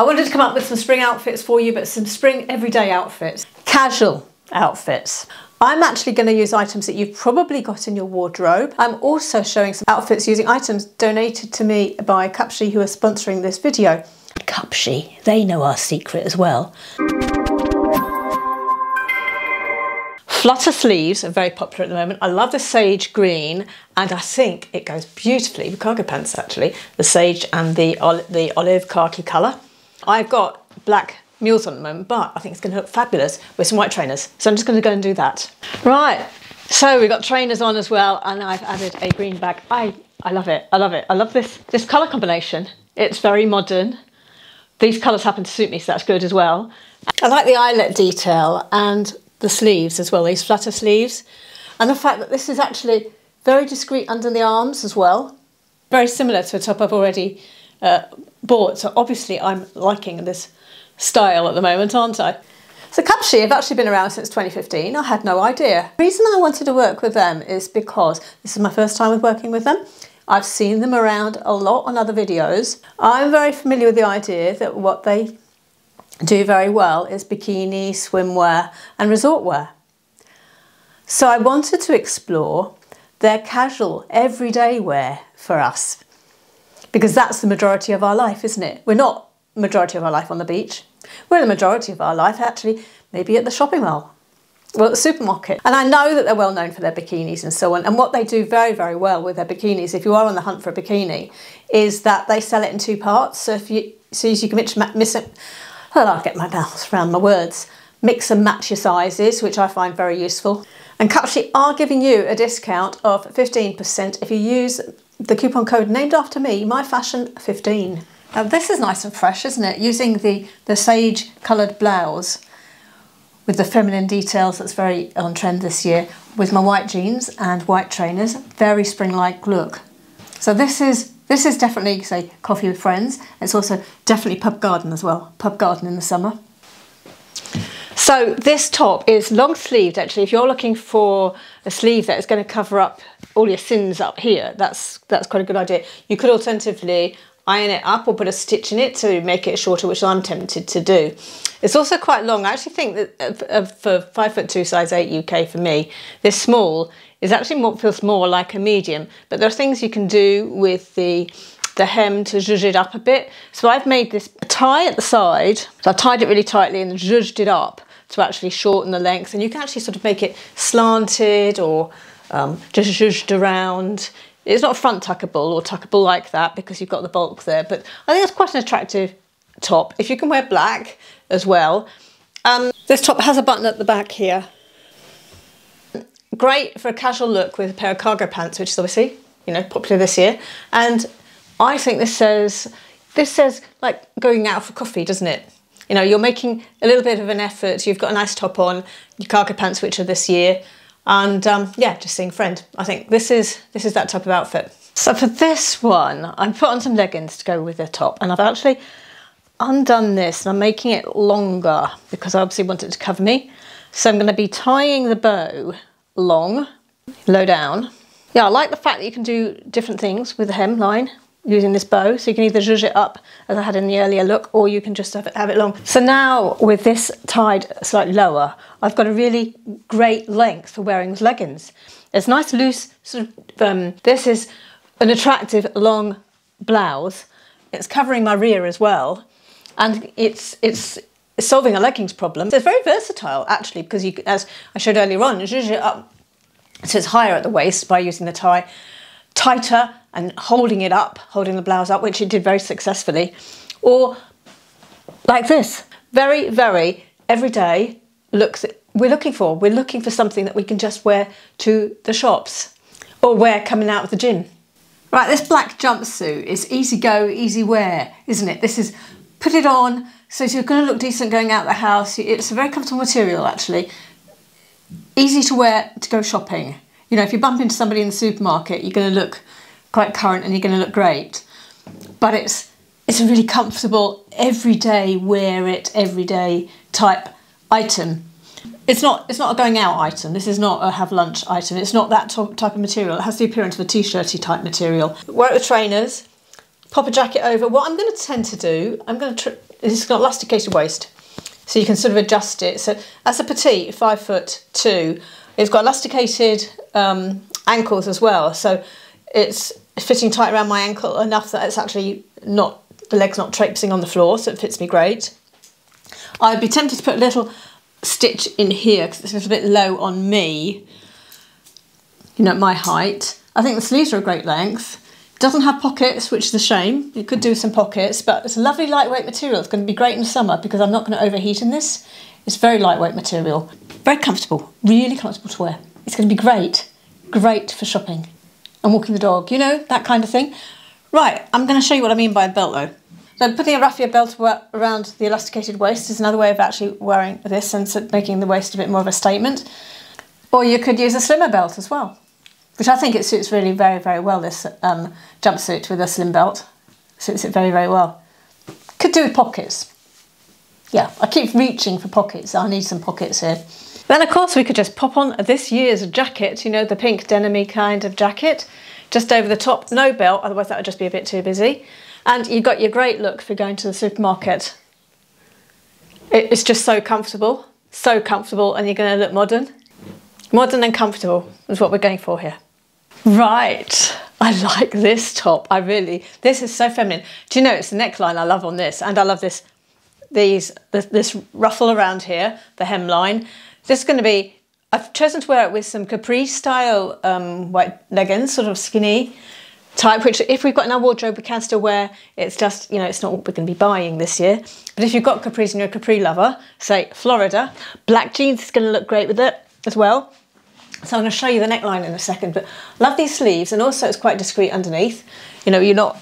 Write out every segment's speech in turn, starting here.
I wanted to come up with some spring outfits for you, but some spring everyday outfits. Casual outfits. I'm actually going to use items that you've probably got in your wardrobe. I'm also showing some outfits using items donated to me by Cupshe who are sponsoring this video. Cupshe, they know our secret as well. Flutter sleeves are very popular at the moment. I love the sage green and I think it goes beautifully with cargo pants actually, the sage and the, the olive khaki colour. I've got black mules on at the moment, but I think it's going to look fabulous with some white trainers. So I'm just going to go and do that. Right, so we've got trainers on as well and I've added a green bag. I, I love it, I love it. I love this, this colour combination. It's very modern. These colours happen to suit me, so that's good as well. I like the eyelet detail and the sleeves as well, these flutter sleeves. And the fact that this is actually very discreet under the arms as well. Very similar to a top I've already uh, bought. So obviously I'm liking this style at the moment, aren't I? So Cupshe have actually been around since 2015. I had no idea. The reason I wanted to work with them is because this is my first time with working with them. I've seen them around a lot on other videos. I'm very familiar with the idea that what they do very well is bikini, swimwear and resort wear. So I wanted to explore their casual, everyday wear for us because that's the majority of our life, isn't it? We're not majority of our life on the beach. We're the majority of our life actually maybe at the shopping mall well, the supermarket. And I know that they're well known for their bikinis and so on. And what they do very, very well with their bikinis, if you are on the hunt for a bikini, is that they sell it in two parts. So if you, so you can mix, miss it, well, I'll get my mouth around my words. Mix and match your sizes, which I find very useful. And Cupshe are giving you a discount of 15% if you use the coupon code named after me, myfashion15. Now this is nice and fresh, isn't it? Using the, the sage coloured blouse with the feminine details that's very on trend this year with my white jeans and white trainers, very spring-like look. So this is this is definitely say coffee with friends. It's also definitely pub garden as well, pub garden in the summer. So this top is long sleeved actually. If you're looking for a sleeve that is going to cover up all your sins up here, that's that's quite a good idea. You could alternatively iron it up or put a stitch in it to make it shorter, which I'm tempted to do. It's also quite long. I actually think that uh, for five foot two, size eight UK for me, this small is actually more feels more like a medium. But there are things you can do with the the hem to zhuzh it up a bit. So I've made this tie at the side. So I've tied it really tightly and zhuzhed it up to actually shorten the length. And you can actually sort of make it slanted or um, just around. It's not front tuckable or tuckable like that because you've got the bulk there, but I think it's quite an attractive top. If you can wear black as well. Um, this top has a button at the back here. Great for a casual look with a pair of cargo pants, which is obviously, you know, popular this year. And I think this says, this says like going out for coffee, doesn't it? You know, you're making a little bit of an effort. You've got a nice top on, your cargo pants, which are this year and um, yeah, just seeing friend. I think this is this is that type of outfit. So for this one, I put on some leggings to go with the top, and I've actually undone this and I'm making it longer because I obviously want it to cover me. So I'm going to be tying the bow long, low down. Yeah, I like the fact that you can do different things with the hemline using this bow. So you can either zhuzh it up as I had in the earlier look, or you can just have it, have it long. So now with this tied slightly lower, I've got a really great length for wearing leggings. It's nice loose sort of, um, this is an attractive long blouse. It's covering my rear as well. And it's, it's solving a leggings problem. It's very versatile actually, because you, as I showed earlier on, zhuzh it up so it's higher at the waist by using the tie, tighter and holding it up, holding the blouse up, which it did very successfully, or like this, very, very everyday looks we're looking for. We're looking for something that we can just wear to the shops or wear coming out of the gym. Right, this black jumpsuit is easy go, easy wear, isn't it? This is put it on, so you're going to look decent going out the house. It's a very comfortable material actually. Easy to wear to go shopping. You know, if you bump into somebody in the supermarket, you're going to look quite current and you're going to look great. But it's it's a really comfortable, everyday wear it, everyday type item. It's not it's not a going out item. This is not a have lunch item. It's not that type of material. It has the appearance of a t-shirty type material. Wear it with trainers. pop a jacket over. What I'm going to tend to do, I'm going to, it's got elasticated waist, so you can sort of adjust it. So as a petite, five foot two, it's got elasticated um, ankles as well. So it's fitting tight around my ankle enough that it's actually not, the leg's not traipsing on the floor, so it fits me great. I'd be tempted to put a little stitch in here because it's a little bit low on me, you know, my height. I think the sleeves are a great length. It doesn't have pockets, which is a shame. It could do some pockets, but it's a lovely lightweight material. It's going to be great in the summer because I'm not going to overheat in this. It's very lightweight material. Very comfortable, really comfortable to wear. It's going to be great, great for shopping and walking the dog, you know, that kind of thing. Right, I'm going to show you what I mean by a belt though. So putting a raffia belt around the elasticated waist is another way of actually wearing this and making the waist a bit more of a statement. Or you could use a slimmer belt as well, which I think it suits really very, very well, this um, jumpsuit with a slim belt. Suits it very, very well. Could do with pockets. Yeah, I keep reaching for pockets. I need some pockets here. Then of course we could just pop on this year's jacket, you know, the pink denim kind of jacket, just over the top, no belt, otherwise that would just be a bit too busy. And you've got your great look for going to the supermarket. It's just so comfortable, so comfortable, and you're going to look modern. Modern and comfortable is what we're going for here. Right, I like this top. I really, this is so feminine. Do you know, it's the neckline I love on this, and I love this, these, this, this ruffle around here, the hemline. This is going to be, I've chosen to wear it with some capri style um, white leggings, sort of skinny, type, which if we've got in our wardrobe, we can still wear. It's just, you know, it's not what we're going to be buying this year. But if you've got capris and you're a capri lover, say Florida, black jeans is going to look great with it as well. So I'm going to show you the neckline in a second, but love these sleeves and also it's quite discreet underneath. You know, you're not,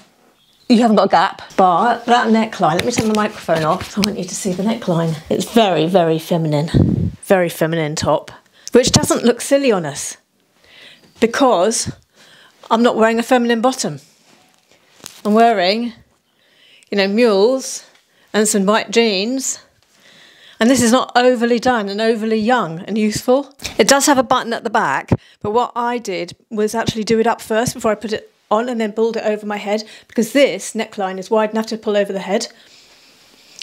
you haven't got a gap, but that neckline, let me turn the microphone off. I want you to see the neckline. It's very, very feminine, very feminine top, which doesn't look silly on us because I'm not wearing a feminine bottom. I'm wearing, you know, mules and some white jeans. And this is not overly done and overly young and youthful. It does have a button at the back, but what I did was actually do it up first before I put it on and then pulled it over my head because this neckline is wide enough to pull over the head.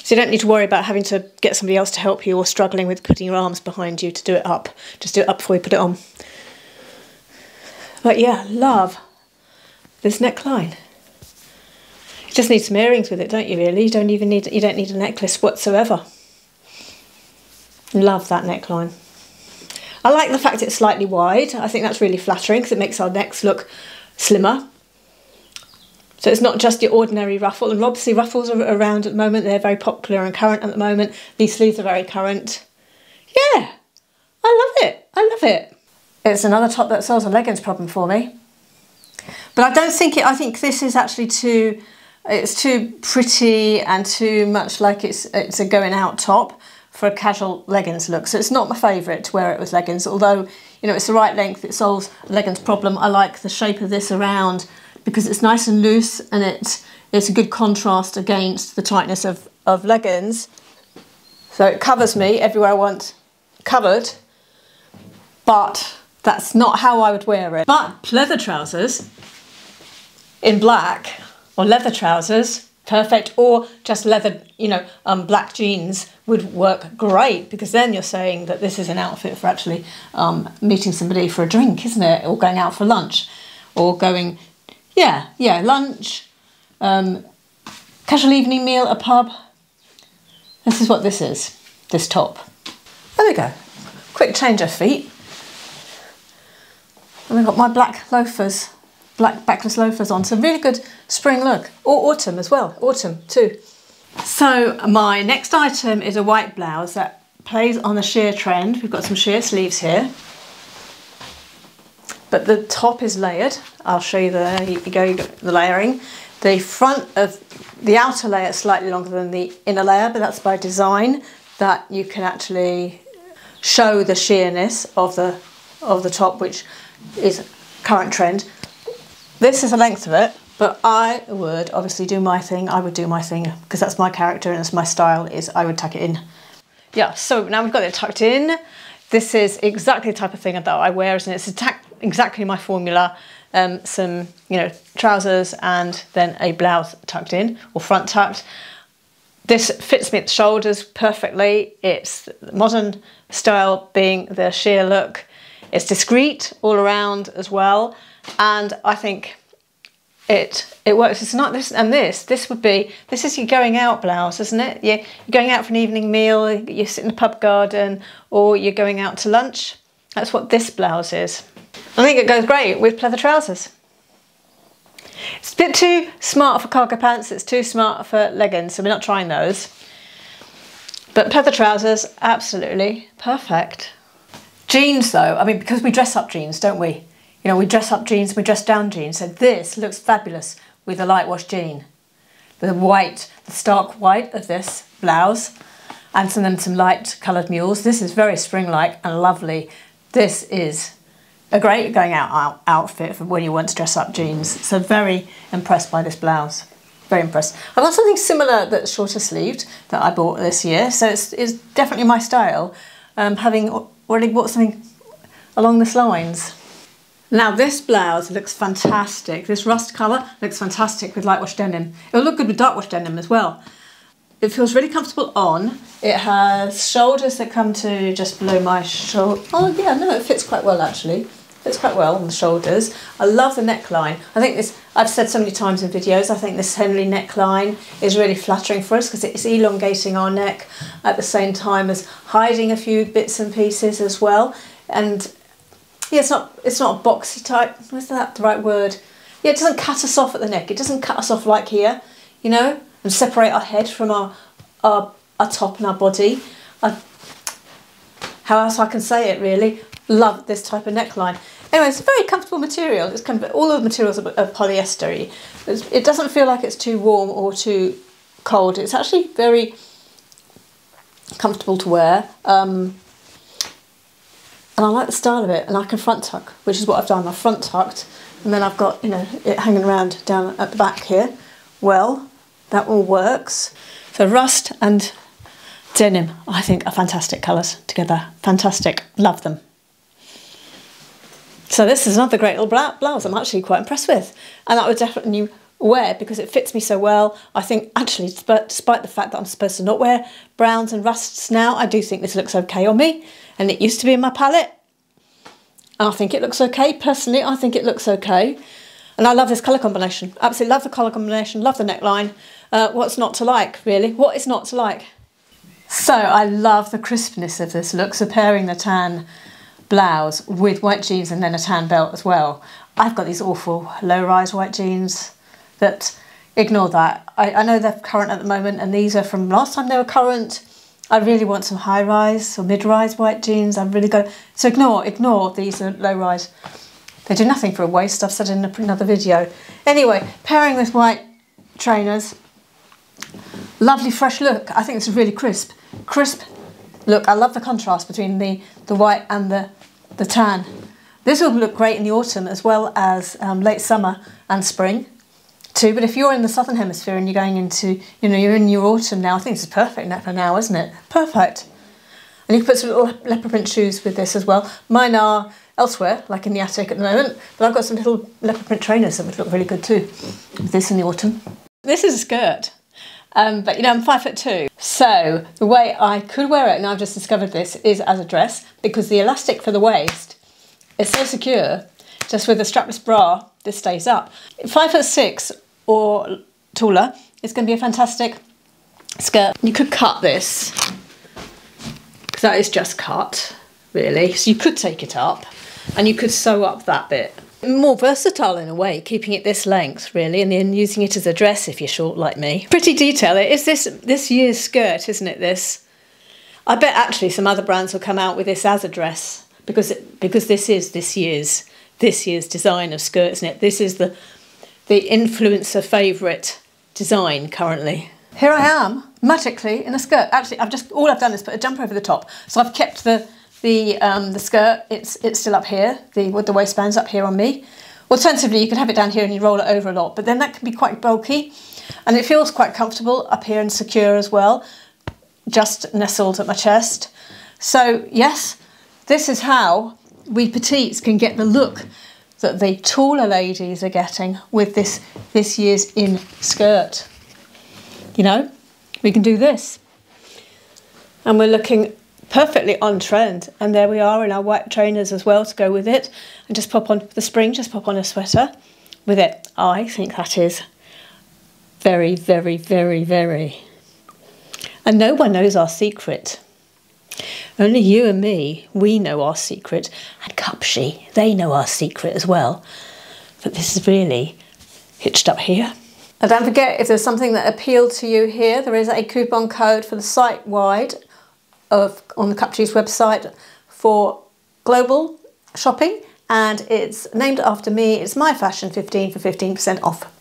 So you don't need to worry about having to get somebody else to help you or struggling with putting your arms behind you to do it up. Just do it up before you put it on. But yeah, love this neckline. You just need some earrings with it, don't you? Really, you don't even need you don't need a necklace whatsoever. Love that neckline. I like the fact it's slightly wide. I think that's really flattering because it makes our necks look slimmer. So it's not just your ordinary ruffle. And obviously ruffles are around at the moment. They're very popular and current at the moment. These sleeves are very current. Yeah, I love it. I love it. It's another top that solves a leggings problem for me. But I don't think it, I think this is actually too, it's too pretty and too much like it's, it's a going out top for a casual leggings look. So it's not my favourite to wear it with leggings, although, you know, it's the right length, it solves leggings problem. I like the shape of this around because it's nice and loose and it's, it's a good contrast against the tightness of, of leggings. So it covers me everywhere I want covered, but that's not how I would wear it. But pleather trousers in black or leather trousers, perfect, or just leather, you know, um, black jeans would work great because then you're saying that this is an outfit for actually um, meeting somebody for a drink, isn't it? Or going out for lunch or going, yeah, yeah, lunch, um, casual evening meal, a pub. This is what this is, this top. There we go. Quick change of feet. And we've got my black loafers, black backless loafers on. So really good spring look, or autumn as well, autumn too. So my next item is a white blouse that plays on the sheer trend. We've got some sheer sleeves here. But the top is layered. I'll show you the, you go, the layering. The front of the outer layer is slightly longer than the inner layer, but that's by design that you can actually show the sheerness of the of the top, which is current trend. This is the length of it, but I would obviously do my thing. I would do my thing because that's my character and it's my style is I would tuck it in. Yeah, so now we've got it tucked in. This is exactly the type of thing that I wear and it's exactly my formula. Um, some, you know, trousers and then a blouse tucked in or front tucked. This fits me at the shoulders perfectly. It's modern style being the sheer look. It's discreet all around as well. And I think it it works. It's not this and this. This would be this is your going out blouse, isn't it? You're, going out for an evening meal. You sit in a pub garden, or you're going out to lunch. That's what this blouse is. I think it goes great with pleather trousers. It's a bit too smart for cargo pants. It's too smart for leggings, so we're not trying those. But pleather trousers, absolutely perfect. Jeans though, I mean, because we dress up jeans, don't we? You know, we dress up jeans, we dress down jeans. So this looks fabulous with a light wash jean. The white, the stark white of this blouse and some, then some light coloured mules. This is very spring-like and lovely. This is a great going out, out outfit for when you want to dress up jeans. So very impressed by this blouse. Very impressed. I've got something similar that's shorter sleeved that I bought this year. So it's, it's definitely my style. Um, having already bought something along this lines. Now this blouse looks fantastic. This rust colour looks fantastic with light wash denim. It'll look good with dark wash denim as well. It feels really comfortable on. It has shoulders that come to just below my shoulder. Oh yeah, no, it fits quite well actually. Fits quite well on the shoulders. I love the neckline. I think this, I've said so many times in videos, I think this Henley neckline is really flattering for us because it's elongating our neck at the same time as hiding a few bits and pieces as well. And yeah, it's not it's not a boxy type. Is that the right word? Yeah, it doesn't cut us off at the neck. It doesn't cut us off like here, you know, and separate our head from our our, our top and our body. I, how else I can say it really? Love this type of neckline. Anyway, it's a very comfortable material. It's kind of all of the materials are, are polyester. It doesn't feel like it's too warm or too cold. It's actually very comfortable to wear. Um, and I like the style of it and I can front tuck which is what I've done I've front tucked and then I've got you know it hanging around down at the back here well that all works so rust and denim I think are fantastic colours together fantastic love them so this is another great little blouse I'm actually quite impressed with and that would definitely wear because it fits me so well. I think actually, despite the fact that I'm supposed to not wear browns and rusts now, I do think this looks okay on me. And it used to be in my palette. And I think it looks okay. Personally, I think it looks okay. And I love this colour combination. Absolutely love the colour combination, love the neckline. Uh, what's not to like, really? What is not to like? So I love the crispness of this look. So pairing the tan blouse with white jeans and then a tan belt as well. I've got these awful low-rise white jeans that ignore that. I, I know they're current at the moment and these are from last time they were current. I really want some high rise or mid rise white jeans. I'm really go so ignore ignore these are low rise. They do nothing for a waist. I've said in another video. Anyway, pairing with white trainers, lovely fresh look. I think is really crisp, crisp look. I love the contrast between the the white and the the tan. This will look great in the autumn as well as um, late summer and spring too. But if you're in the southern hemisphere and you're going into, you know, you're in your autumn now, I think this is perfect for now, isn't it? Perfect. And you can put some little leopard print shoes with this as well. Mine are elsewhere, like in the attic at the moment, but I've got some little leopard print trainers that would look really good too this in the autumn. This is a skirt. Um, but you know, I'm five foot two. So the way I could wear it, and I've just discovered this, is as a dress because the elastic for the waist is so secure, just with a strapless bra, this stays up. Five foot six or taller, it's going to be a fantastic skirt. You could cut this, because that is just cut, really. So you could take it up, and you could sew up that bit. More versatile in a way, keeping it this length, really, and then using it as a dress if you're short like me. Pretty detail. It is this, this year's skirt, isn't it, this? I bet actually some other brands will come out with this as a dress, because, it, because this is this year's this year's design of skirts, isn't it? This is the the influencer favourite design currently. Here I am, magically in a skirt. Actually, I've just all I've done is put a jumper over the top. So I've kept the the um, the skirt. It's it's still up here. The the waistband's up here on me. Alternatively, you could have it down here and you roll it over a lot, but then that can be quite bulky, and it feels quite comfortable up here and secure as well, just nestled at my chest. So yes, this is how we petites can get the look that the taller ladies are getting with this this year's in skirt. You know, we can do this. And we're looking perfectly on trend. And there we are in our white trainers as well to go with it. And just pop on the spring, just pop on a sweater with it. I think that is very, very, very, very. And no one knows our secret. Only you and me, we know our secret. And Cupshe, they know our secret as well. That this is really hitched up here. And don't forget, if there's something that appealed to you here, there is a coupon code for the site wide of on the Cupshe's website for global shopping, and it's named after me. It's my fashion 15 for 15% off.